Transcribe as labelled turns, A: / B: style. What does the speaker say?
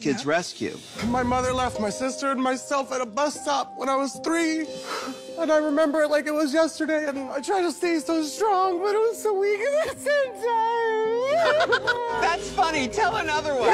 A: Kids Rescue.
B: My mother left my sister and myself at a bus stop when I was three. And I remember it like it was yesterday, and I tried to stay so strong, but it was so weak at the same time.
C: That's funny. Tell another one.